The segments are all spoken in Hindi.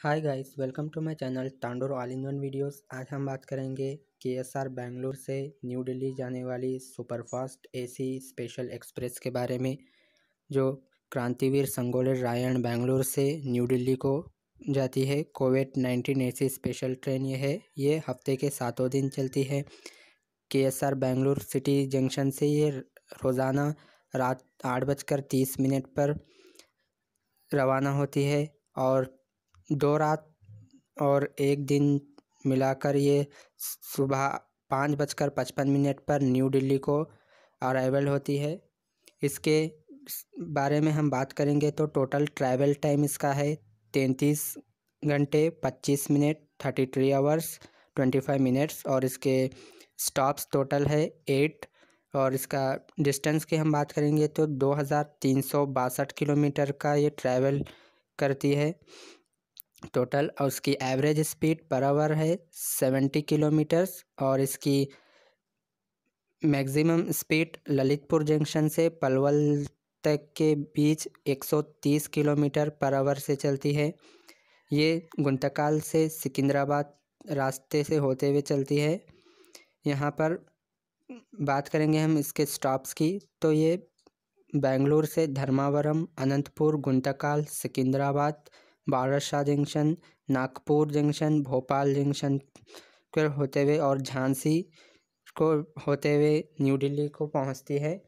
Hi guys welcome to my channel तांडोर all in one videos आज हम बात करेंगे के एस आर बेंगलोर से न्यू दिल्ली जाने वाली सुपरफास्ट एसी स्पेशल एक्सप्रेस के बारे में, जो क्रांतिवीर संगोले रायण बेंगलोर से न्यू दिल्ली को जाती है। COVID nineteen AC special train ये है। ये हफ़्ते के सातों दिन चलती है। K S R Bangalore city junction से ये रोज़ाना रात आठ बजकर तीस मिनट पर रवाना होती है और दो रात और एक दिन मिलाकर ये सुबह पाँच बजकर पचपन मिनट पर न्यू दिल्ली को अराइवल होती है। इसके बारे में हम बात करेंगे तो टोटल ट्रैवल टाइम इसका है तैंतीस घंटे, पच्चीस minute thirty three hours twenty five minutes और इसके स्टॉप्स टोटल है एट और इसका डिस्टेंस की हम बात करेंगे तो दो हज़ार तीन सौ बासठ किलोमीटर का ये ट्रैवल करती है। टोटल और उसकी एवरेज स्पीड पर आवर है सेवेंटी किलोमीटर्स और इसकी मैक्सिमम स्पीड ललितपुर जंक्शन से पलवल तक के बीच 130 किलोमीटर पर आवर से चलती है। ये गुंतकाल से सिकंदराबाद रास्ते से होते हुए चलती है। यहाँ पर बात करेंगे हम इसके स्टॉप्स की तो ये बेंगलुरु से Dharmavaram, Anantapur, Guntakal, Secunderabad Balharshah junction, Nagpur junction, Bhopal junction कर होते हुए और झांसी को होते हुए न्यू दिल्ली को पहुँचती है।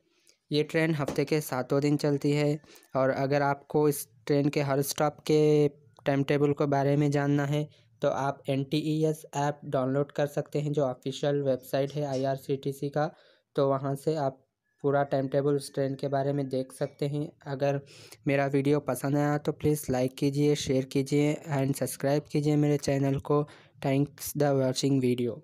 ये ट्रेन हफ़्ते के सातों दिन चलती है और अगर आपको इस ट्रेन के हर स्टॉप के टाइम टेबल के बारे में जानना है तो आप N T E S app download कर सकते हैं जो ऑफिशियल वेबसाइट है I R C T C का। तो वहाँ से आप पूरा टाइम टेबल उस ट्रेन के बारे में देख सकते हैं। अगर मेरा वीडियो पसंद आया तो प्लीज़ लाइक कीजिए शेयर कीजिए एंड सब्सक्राइब कीजिए मेरे चैनल को। Thanks the watching video